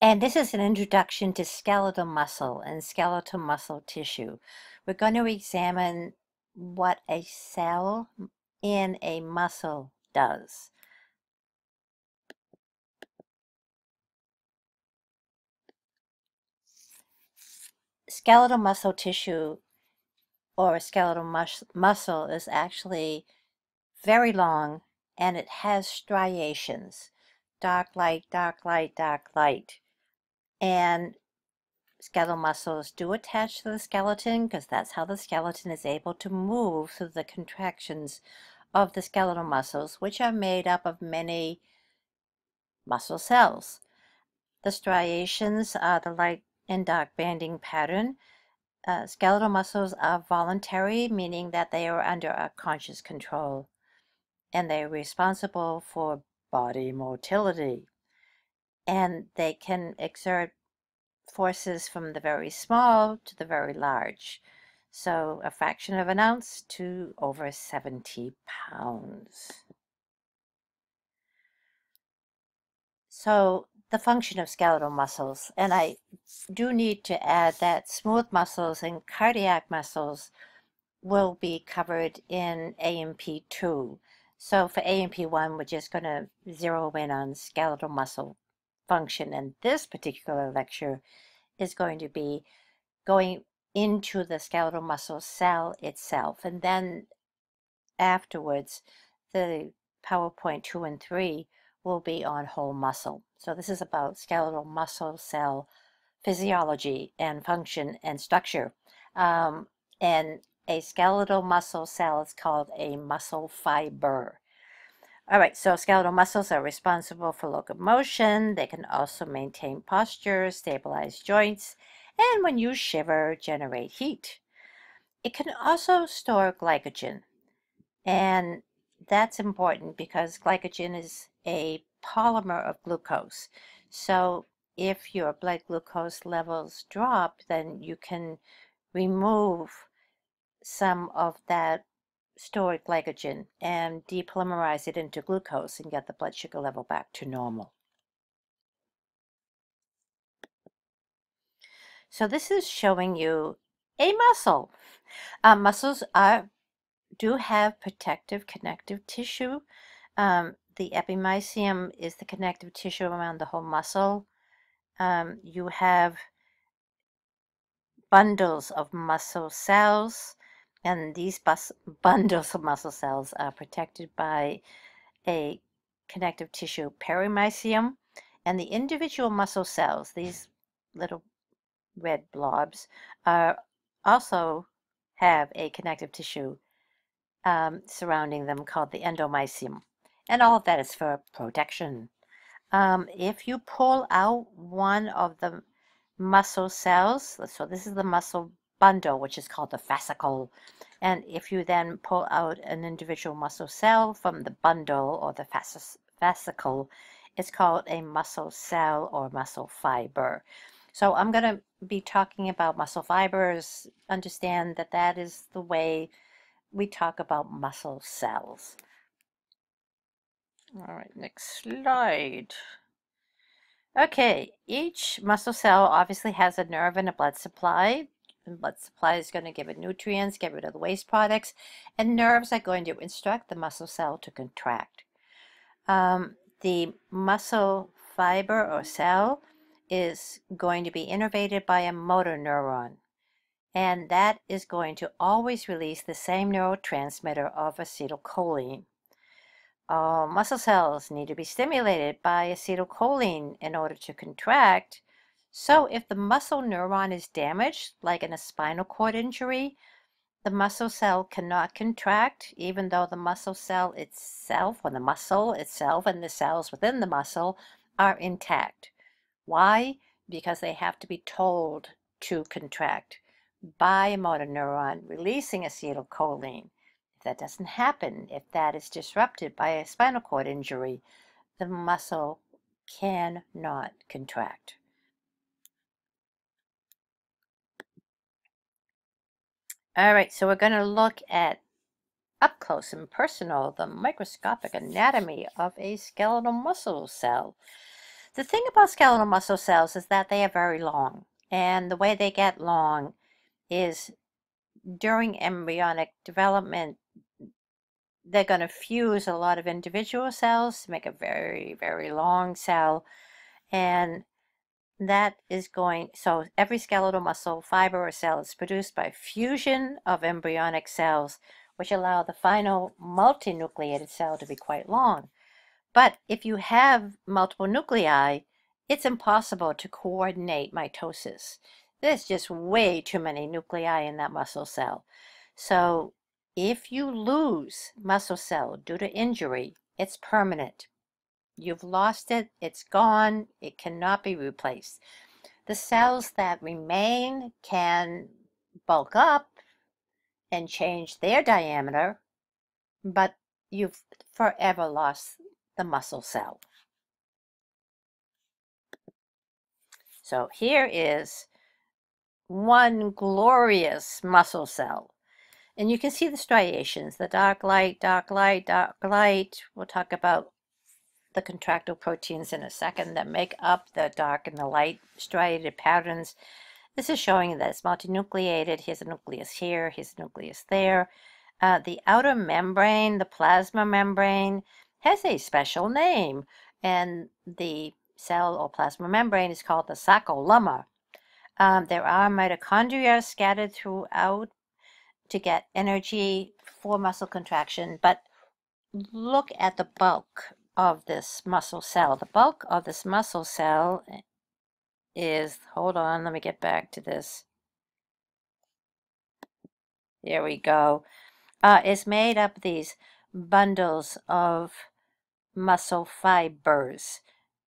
And this is an introduction to skeletal muscle and skeletal muscle tissue. We're going to examine what a cell in a muscle does. Skeletal muscle tissue or skeletal mus muscle is actually very long and it has striations dark light, dark light, dark light. And skeletal muscles do attach to the skeleton because that's how the skeleton is able to move through the contractions of the skeletal muscles, which are made up of many muscle cells. The striations are the light and dark banding pattern. Uh, skeletal muscles are voluntary, meaning that they are under a conscious control, and they are responsible for body motility. And they can exert forces from the very small to the very large. So a fraction of an ounce to over 70 pounds. So the function of skeletal muscles, and I do need to add that smooth muscles and cardiac muscles will be covered in A&P2. So for A&P1, we're just going to zero in on skeletal muscle function. And this particular lecture is going to be going into the skeletal muscle cell itself. And then afterwards, the PowerPoint 2 and 3 will be on whole muscle. So this is about skeletal muscle cell physiology and function and structure. Um, and a skeletal muscle cell is called a muscle fiber. All right, so skeletal muscles are responsible for locomotion. They can also maintain posture, stabilize joints, and when you shiver, generate heat. It can also store glycogen, and that's important because glycogen is a polymer of glucose. So if your blood glucose levels drop, then you can remove some of that stored glycogen and depolymerize it into glucose and get the blood sugar level back to normal. So this is showing you a muscle. Uh, muscles are do have protective connective tissue. Um, the epimysium is the connective tissue around the whole muscle. Um, you have bundles of muscle cells and these bundles of muscle cells are protected by a connective tissue perimysium. And the individual muscle cells, these little red blobs, are also have a connective tissue um, surrounding them called the endomysium. And all of that is for protection. Um, if you pull out one of the muscle cells, so this is the muscle bundle, which is called the fascicle. And if you then pull out an individual muscle cell from the bundle or the fascicle, it's called a muscle cell or muscle fiber. So I'm going to be talking about muscle fibers. Understand that that is the way we talk about muscle cells. All right, next slide. Okay, each muscle cell obviously has a nerve and a blood supply blood supply is going to give it nutrients, get rid of the waste products, and nerves are going to instruct the muscle cell to contract. Um, the muscle fiber or cell is going to be innervated by a motor neuron, and that is going to always release the same neurotransmitter of acetylcholine. All muscle cells need to be stimulated by acetylcholine in order to contract, so if the muscle neuron is damaged, like in a spinal cord injury, the muscle cell cannot contract, even though the muscle cell itself, or the muscle itself and the cells within the muscle are intact. Why? Because they have to be told to contract by a motor neuron releasing acetylcholine. If that doesn't happen, if that is disrupted by a spinal cord injury, the muscle cannot contract. All right, so we're going to look at up close and personal the microscopic anatomy of a skeletal muscle cell. The thing about skeletal muscle cells is that they are very long. And the way they get long is during embryonic development, they're going to fuse a lot of individual cells to make a very, very long cell. And that is going, so every skeletal muscle fiber or cell is produced by fusion of embryonic cells, which allow the final multinucleated cell to be quite long. But if you have multiple nuclei, it's impossible to coordinate mitosis. There's just way too many nuclei in that muscle cell. So if you lose muscle cell due to injury, it's permanent. You've lost it, it's gone, it cannot be replaced. The cells that remain can bulk up and change their diameter, but you've forever lost the muscle cell. So here is one glorious muscle cell. And you can see the striations, the dark light, dark light, dark light. We'll talk about the contractile proteins in a second that make up the dark and the light striated patterns. This is showing that it's multinucleated. Here's a nucleus here, here's a nucleus there. Uh, the outer membrane, the plasma membrane, has a special name, and the cell or plasma membrane is called the sarcolemma. Um, there are mitochondria scattered throughout to get energy for muscle contraction, but look at the bulk of this muscle cell. The bulk of this muscle cell is, hold on, let me get back to this. There we go. Uh, is made up of these bundles of muscle fibers.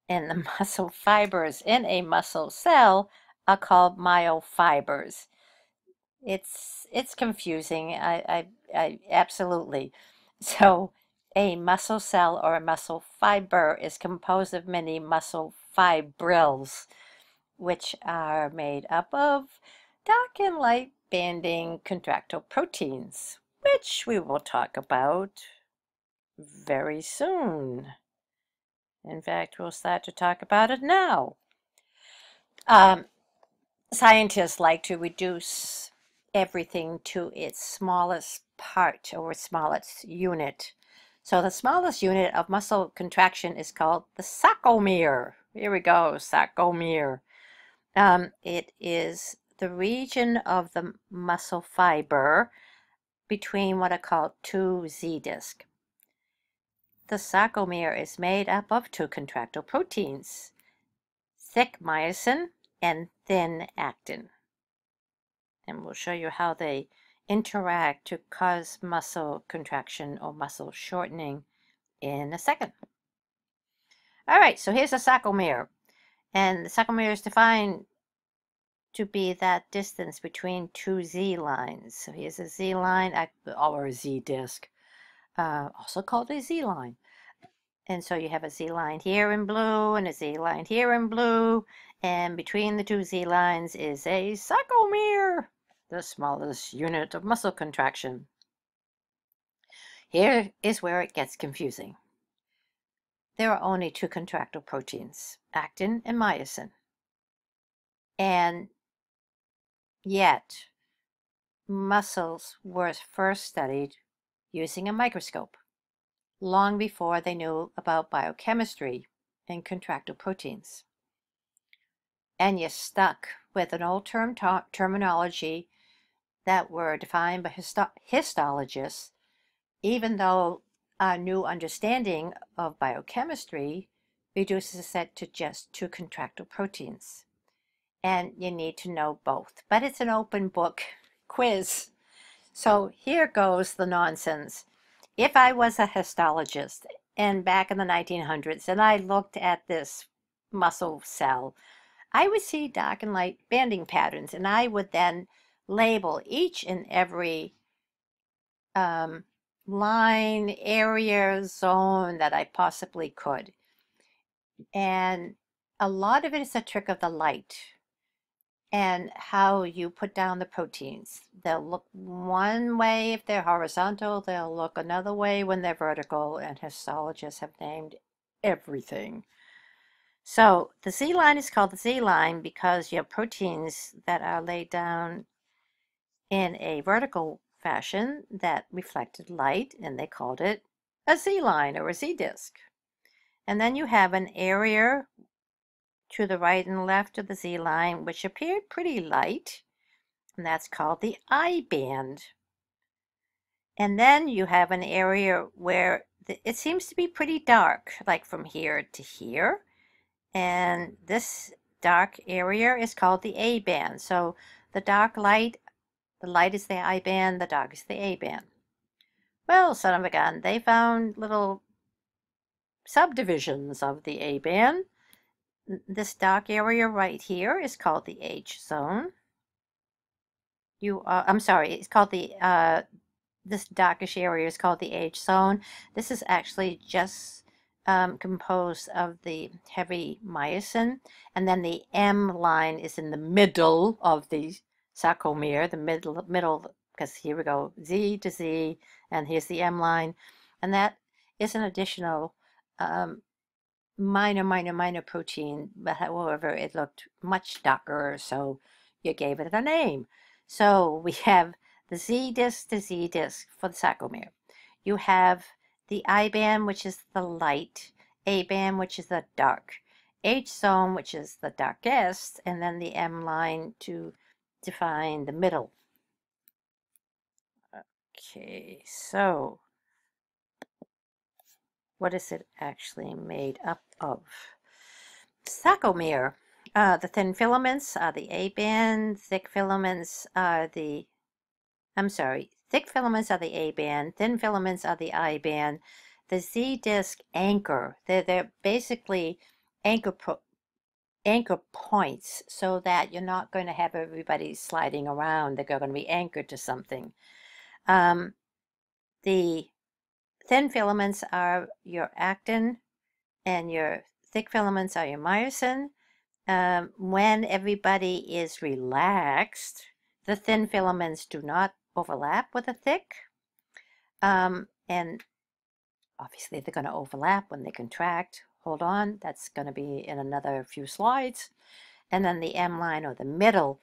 And the muscle fibers in a muscle cell are called myofibers. It's it's confusing. I, I, I absolutely. So a muscle cell or a muscle fiber is composed of many muscle fibrils, which are made up of dark and light banding contractile proteins, which we will talk about very soon. In fact, we'll start to talk about it now. Um, scientists like to reduce everything to its smallest part or smallest unit. So the smallest unit of muscle contraction is called the sarcomere. Here we go, sarcomere. Um, it is the region of the muscle fiber between what are called two Z discs. The sarcomere is made up of two contractile proteins, thick myosin and thin actin. And we'll show you how they interact to cause muscle contraction or muscle shortening in a second. All right, so here's a sarcomere. And the sarcomere is defined to be that distance between two Z lines. So here's a Z line or a Z disc, uh, also called a Z line. And so you have a Z line here in blue and a Z line here in blue. And between the two Z lines is a sarcomere the smallest unit of muscle contraction. Here is where it gets confusing. There are only two contractile proteins, actin and myosin. And yet, muscles were first studied using a microscope, long before they knew about biochemistry and contractile proteins. And you're stuck with an old term terminology that were defined by histo- histologists, even though our new understanding of biochemistry reduces it to just two contractile proteins. And you need to know both. But it's an open book quiz. So here goes the nonsense. If I was a histologist and back in the 1900s and I looked at this muscle cell, I would see dark and light banding patterns and I would then label each and every um, line, area, zone that I possibly could. And a lot of it is a trick of the light and how you put down the proteins. They'll look one way if they're horizontal, they'll look another way when they're vertical, and histologists have named everything. So the Z line is called the Z line because you have proteins that are laid down in a vertical fashion that reflected light, and they called it a Z line or a Z disk. And then you have an area to the right and left of the Z line, which appeared pretty light, and that's called the I band. And then you have an area where it seems to be pretty dark, like from here to here. And this dark area is called the A band. So the dark light, the light is the I band, the dark is the A band. Well, son of a gun, they found little subdivisions of the A band. This dark area right here is called the H zone. You, uh, I'm sorry, it's called the uh, this darkish area is called the H zone. This is actually just um, composed of the heavy myosin, and then the M line is in the middle of the sarcomere, the middle, middle, because here we go, Z to Z, and here's the M line, and that is an additional um, minor, minor, minor protein, but however, it looked much darker, so you gave it a name. So we have the Z disk to Z disk for the sarcomere. You have the I band, which is the light, A band, which is the dark, H zone, which is the darkest, and then the M line to define the middle. Okay, so what is it actually made up of? Sarcomere. Uh, the thin filaments are the A band, thick filaments are the I'm sorry, thick filaments are the A band, thin filaments are the I band. The Z disc anchor, they're, they're basically anchor, anchor points so that you're not going to have everybody sliding around. They're going to be anchored to something. Um, the thin filaments are your actin and your thick filaments are your myosin. Um, when everybody is relaxed, the thin filaments do not overlap with the thick. Um, and obviously they're going to overlap when they contract. Hold on, that's going to be in another few slides. And then the M line or the middle.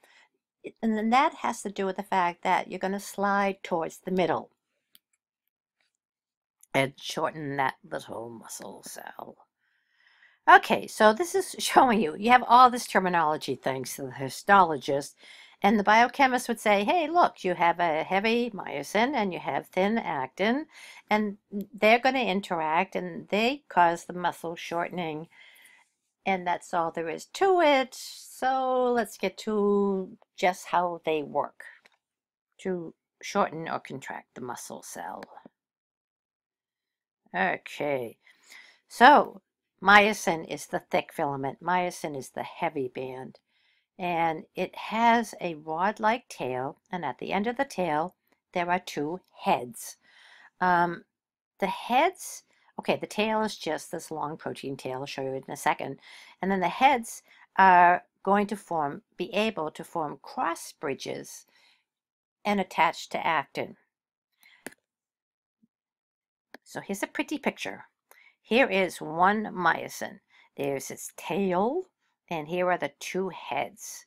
And then that has to do with the fact that you're going to slide towards the middle and shorten that little muscle cell. Okay, so this is showing you, you have all this terminology thanks to the histologist, and the biochemist would say, hey, look, you have a heavy myosin and you have thin actin, and they're going to interact and they cause the muscle shortening. And that's all there is to it. So let's get to just how they work to shorten or contract the muscle cell. Okay, so myosin is the thick filament, myosin is the heavy band and it has a rod-like tail, and at the end of the tail, there are two heads. Um, the heads, okay, the tail is just this long protein tail, I'll show you it in a second, and then the heads are going to form, be able to form cross bridges and attach to actin. So here's a pretty picture. Here is one myosin. There's its tail, and here are the two heads.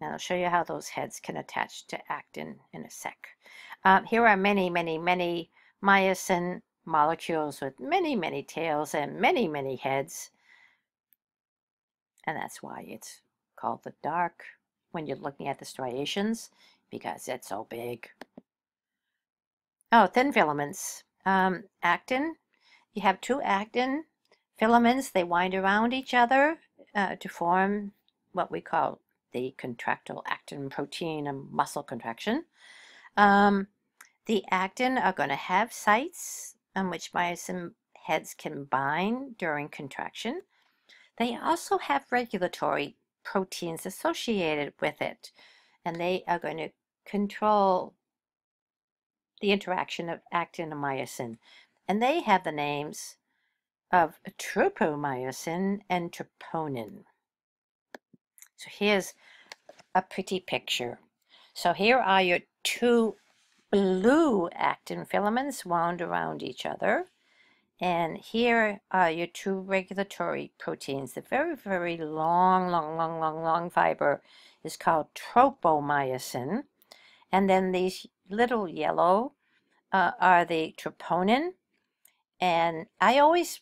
And I'll show you how those heads can attach to actin in a sec. Um, here are many, many, many myosin molecules with many, many tails and many, many heads. And that's why it's called the dark when you're looking at the striations, because it's so big. Oh, thin filaments. Um, actin, you have two actin filaments. They wind around each other uh, to form what we call the contractile actin protein and muscle contraction. Um, the actin are going to have sites on which myosin heads can bind during contraction. They also have regulatory proteins associated with it, and they are going to control the interaction of actin and myosin. And they have the names of tropomyosin and troponin. So here's a pretty picture. So here are your two blue actin filaments wound around each other. And here are your two regulatory proteins. The very, very long, long, long, long, long fiber is called tropomyosin. And then these little yellow uh, are the troponin. And I always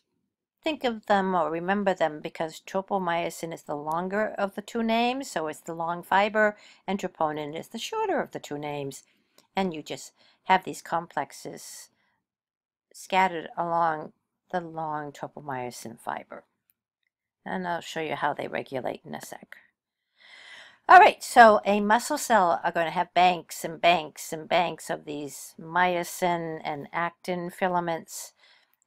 think of them or remember them because tropomyosin is the longer of the two names, so it's the long fiber, and troponin is the shorter of the two names. And you just have these complexes scattered along the long tropomyosin fiber. And I'll show you how they regulate in a sec. All right, so a muscle cell are going to have banks and banks and banks of these myosin and actin filaments.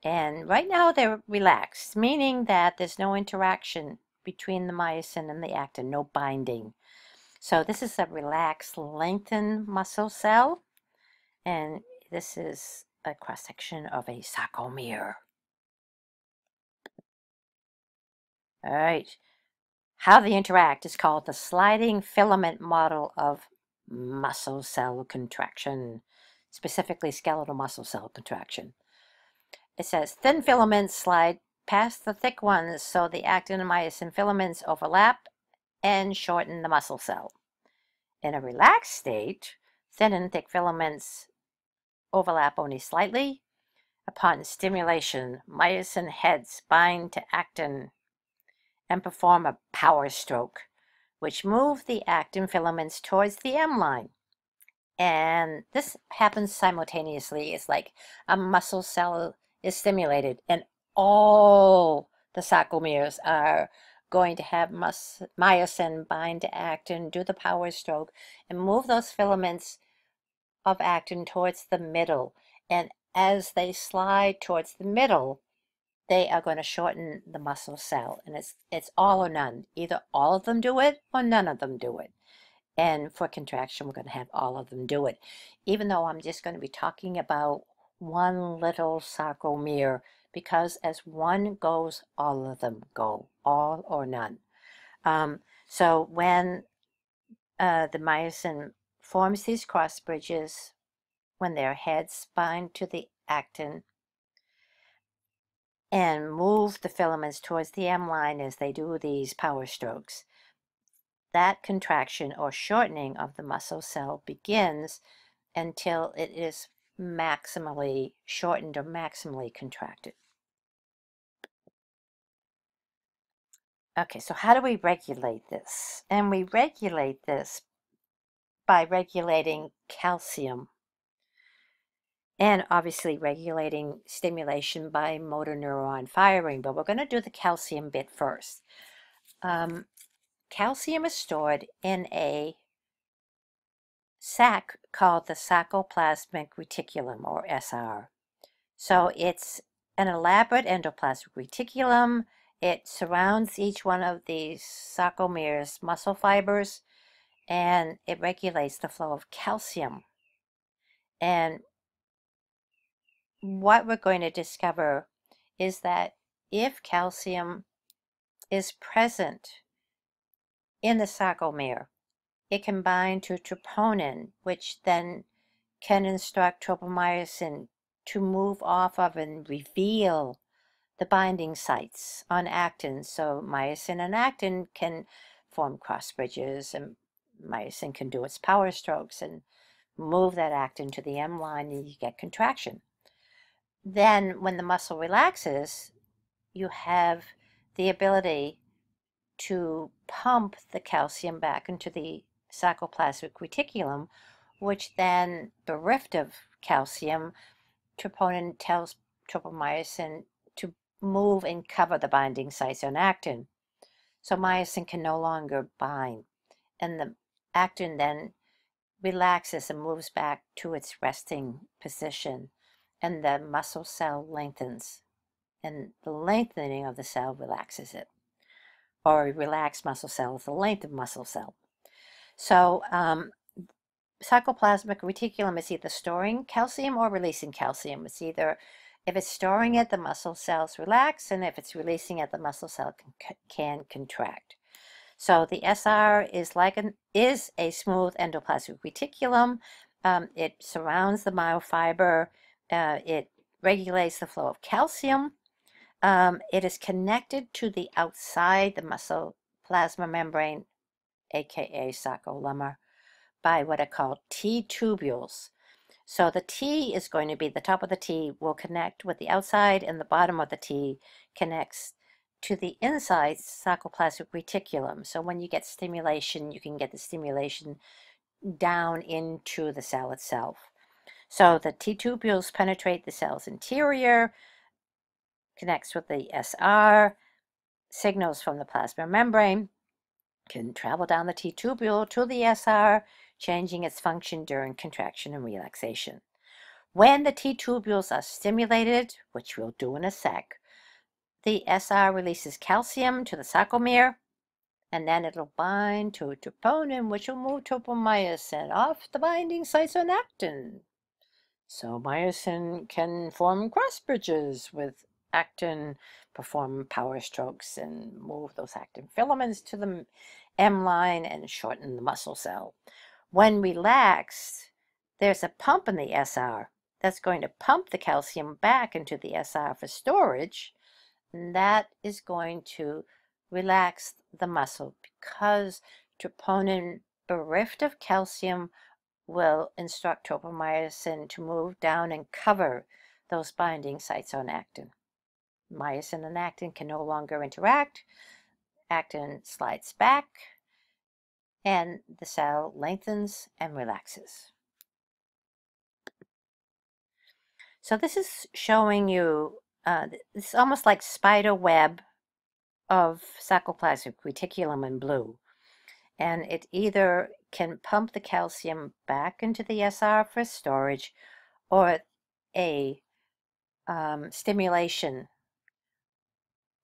And right now they're relaxed, meaning that there's no interaction between the myosin and the actin, no binding. So this is a relaxed, lengthened muscle cell. And this is a cross-section of a sarcomere. All right. How they interact is called the sliding filament model of muscle cell contraction, specifically skeletal muscle cell contraction. It says thin filaments slide past the thick ones so the actin and myosin filaments overlap and shorten the muscle cell. In a relaxed state, thin and thick filaments overlap only slightly. Upon stimulation, myosin heads bind to actin and perform a power stroke, which move the actin filaments towards the M line. And this happens simultaneously. It's like a muscle cell is stimulated, and all the sarcomeres are going to have myosin bind to actin, do the power stroke, and move those filaments of actin towards the middle. And as they slide towards the middle, they are going to shorten the muscle cell. And it's, it's all or none. Either all of them do it or none of them do it. And for contraction, we're going to have all of them do it. Even though I'm just going to be talking about one little sarcomere, because as one goes, all of them go, all or none. Um, so when uh, the myosin forms these cross bridges, when their heads bind to the actin, and move the filaments towards the M line as they do these power strokes. That contraction or shortening of the muscle cell begins until it is maximally shortened or maximally contracted. Okay, so how do we regulate this? And we regulate this by regulating calcium and obviously regulating stimulation by motor neuron firing. But we're going to do the calcium bit first. Um, calcium is stored in a sac called the sarcoplasmic reticulum, or SR. So it's an elaborate endoplasmic reticulum. It surrounds each one of these sarcomeres, muscle fibers, and it regulates the flow of calcium. And what we're going to discover is that if calcium is present in the sarcomere, it can bind to troponin, which then can instruct tropomyosin to move off of and reveal the binding sites on actin. So myosin and actin can form cross bridges and myosin can do its power strokes and move that actin to the M line and you get contraction then when the muscle relaxes, you have the ability to pump the calcium back into the sarcoplasmic reticulum, which then, bereft of calcium, troponin tells tropomyosin to move and cover the binding sites on actin. So myosin can no longer bind, and the actin then relaxes and moves back to its resting position and the muscle cell lengthens. And the lengthening of the cell relaxes it. Or relaxed muscle cell is the length of muscle cell. So um, reticulum is either storing calcium or releasing calcium. It's either, if it's storing it, the muscle cells relax, and if it's releasing it, the muscle cell can, can contract. So the SR is like an is a smooth endoplasmic reticulum. Um, it surrounds the myofiber uh, it regulates the flow of calcium. Um, it is connected to the outside, the muscle plasma membrane, aka sarcolemma, by what are called T tubules. So the T is going to be, the top of the T will connect with the outside and the bottom of the T connects to the inside sarcoplasmic reticulum. So when you get stimulation, you can get the stimulation down into the cell itself. So the T tubules penetrate the cell's interior, connects with the SR, signals from the plasma membrane can travel down the T tubule to the SR, changing its function during contraction and relaxation. When the T tubules are stimulated, which we'll do in a sec, the SR releases calcium to the sarcomere, and then it'll bind to troponin, which will move tropomyosin off the binding sites on actin. So myosin can form cross bridges with actin, perform power strokes, and move those actin filaments to the M line and shorten the muscle cell. When relaxed, there's a pump in the SR that's going to pump the calcium back into the SR for storage. And that is going to relax the muscle because troponin bereft of calcium will instruct tropomyosin to move down and cover those binding sites on actin. Myosin and actin can no longer interact. Actin slides back and the cell lengthens and relaxes. So this is showing you, uh, it's almost like spider web of sarcoplasmic reticulum in blue. And it either can pump the calcium back into the SR for storage or a um, stimulation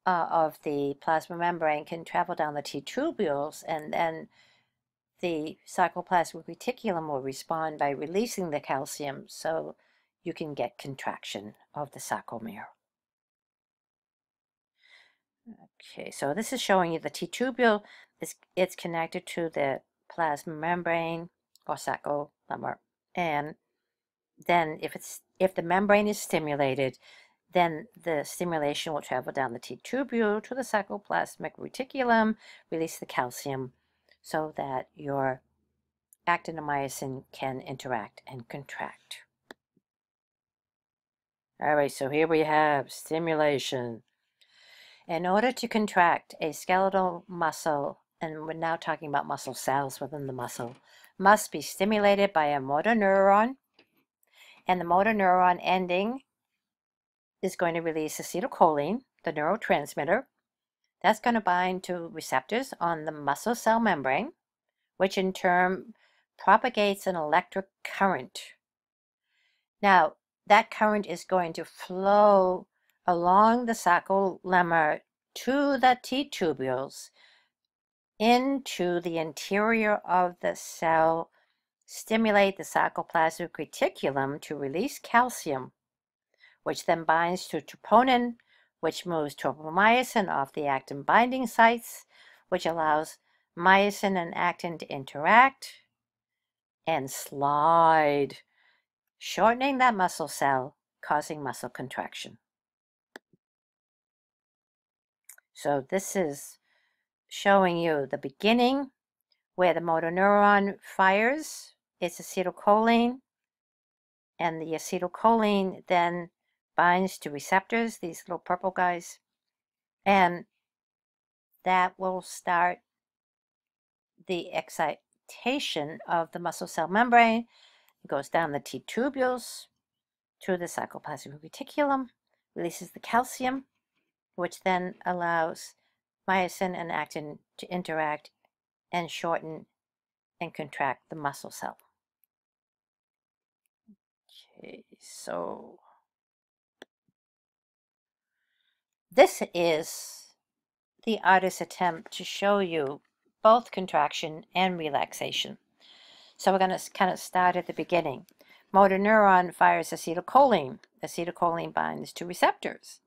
uh, of the plasma membrane can travel down the T tubules and then the sarcoplasmic reticulum will respond by releasing the calcium so you can get contraction of the sarcomere. Okay, so this is showing you the T-tubule. It's, it's connected to the plasma membrane or sarcolemma. And then if it's if the membrane is stimulated, then the stimulation will travel down the T-tubule to the sarcoplasmic reticulum, release the calcium so that your actinomyosin can interact and contract. All right, so here we have stimulation. In order to contract a skeletal muscle, and we're now talking about muscle cells within the muscle, must be stimulated by a motor neuron, and the motor neuron ending is going to release acetylcholine, the neurotransmitter. That's going to bind to receptors on the muscle cell membrane, which in turn propagates an electric current. Now, that current is going to flow along the sarcolemma to the T tubules into the interior of the cell, stimulate the sarcoplasmic reticulum to release calcium, which then binds to troponin, which moves tropomyosin off the actin binding sites, which allows myosin and actin to interact and slide, shortening that muscle cell, causing muscle contraction. So this is showing you the beginning where the motor neuron fires. It's acetylcholine. And the acetylcholine then binds to receptors, these little purple guys. And that will start the excitation of the muscle cell membrane. It goes down the T tubules to the sarcoplasmic reticulum, releases the calcium, which then allows myosin and actin to interact and shorten and contract the muscle cell. Okay, so this is the artist's attempt to show you both contraction and relaxation. So we're going to kind of start at the beginning. Motor neuron fires acetylcholine. Acetylcholine binds to receptors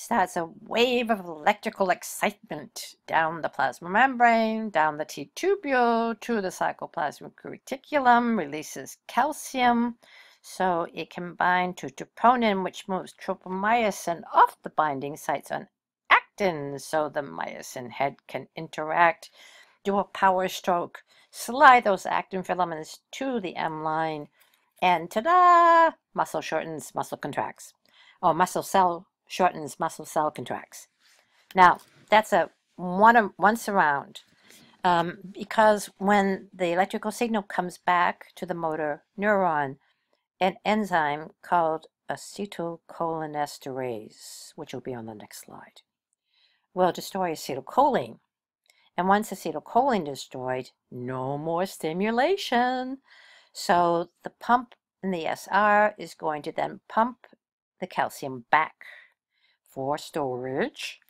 starts a wave of electrical excitement down the plasma membrane, down the T tubule to the sarcoplasmic reticulum, releases calcium, So it can bind to troponin, which moves tropomyosin off the binding sites on actin, so the myosin head can interact, do a power stroke, slide those actin filaments to the M line, and ta-da! Muscle shortens, muscle contracts. Or muscle cell shortens, muscle cell contracts. Now, that's a one once around. Um, because when the electrical signal comes back to the motor neuron, an enzyme called acetylcholinesterase, which will be on the next slide, will destroy acetylcholine. And once acetylcholine destroyed, no more stimulation. So the pump in the SR is going to then pump the calcium back for storage.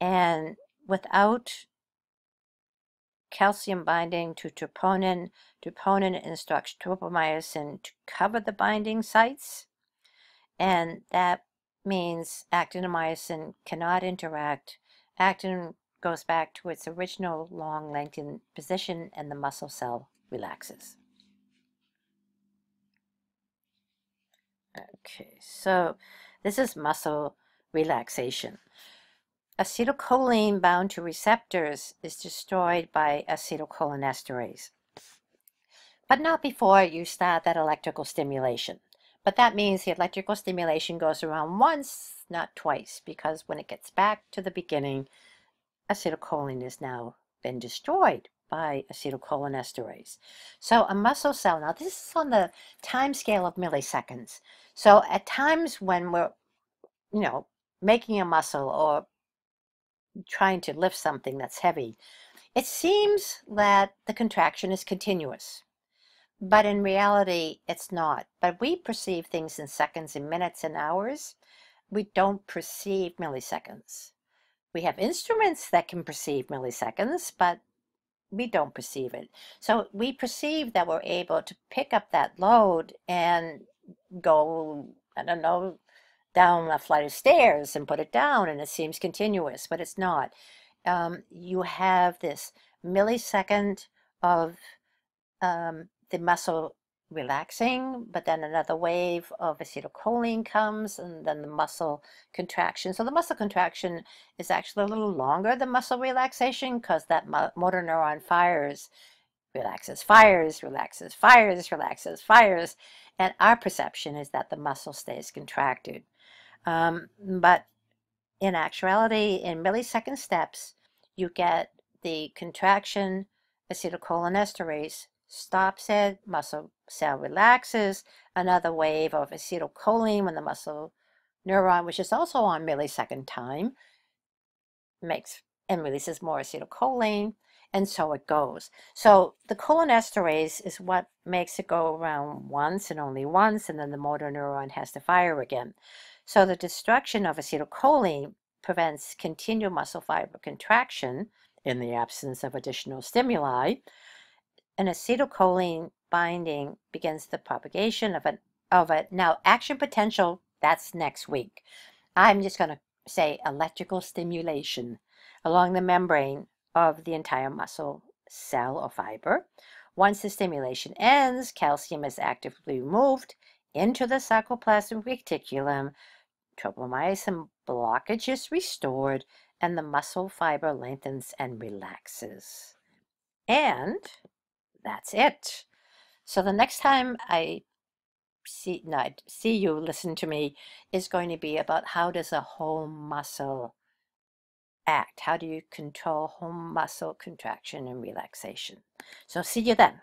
And without calcium binding to troponin, troponin instructs tropomyosin to cover the binding sites. And that means actin and myosin cannot interact. Actin goes back to its original long lengthened position and the muscle cell relaxes. Okay, so this is muscle relaxation. Acetylcholine bound to receptors is destroyed by acetylcholinesterase. But not before you start that electrical stimulation. But that means the electrical stimulation goes around once, not twice, because when it gets back to the beginning, acetylcholine has now been destroyed by acetylcholinesterase. So a muscle cell, now this is on the time scale of milliseconds. So at times when we're, you know, making a muscle or trying to lift something that's heavy, it seems that the contraction is continuous. But in reality, it's not. But we perceive things in seconds and minutes and hours. We don't perceive milliseconds. We have instruments that can perceive milliseconds, but we don't perceive it. So we perceive that we're able to pick up that load and go, I don't know, down a flight of stairs and put it down, and it seems continuous, but it's not. Um, you have this millisecond of um, the muscle relaxing, but then another wave of acetylcholine comes and then the muscle contraction. So the muscle contraction is actually a little longer than muscle relaxation because that motor neuron fires, relaxes, fires, relaxes, fires, relaxes, fires. And our perception is that the muscle stays contracted. Um, but in actuality, in millisecond steps, you get the contraction acetylcholinesterase stops it, muscle cell relaxes, another wave of acetylcholine when the muscle neuron, which is also on millisecond time, makes and releases more acetylcholine, and so it goes. So the cholinesterase is what makes it go around once and only once, and then the motor neuron has to fire again. So the destruction of acetylcholine prevents continual muscle fiber contraction in the absence of additional stimuli, an acetylcholine binding begins the propagation of an of. Now, action potential, that's next week. I'm just going to say electrical stimulation along the membrane of the entire muscle cell or fiber. Once the stimulation ends, calcium is actively removed into the sarcoplasmic reticulum, tropomyosin blockage is restored, and the muscle fiber lengthens and relaxes. And that's it. So the next time I see no, see you listen to me is going to be about how does a whole muscle act? How do you control whole muscle contraction and relaxation? So see you then.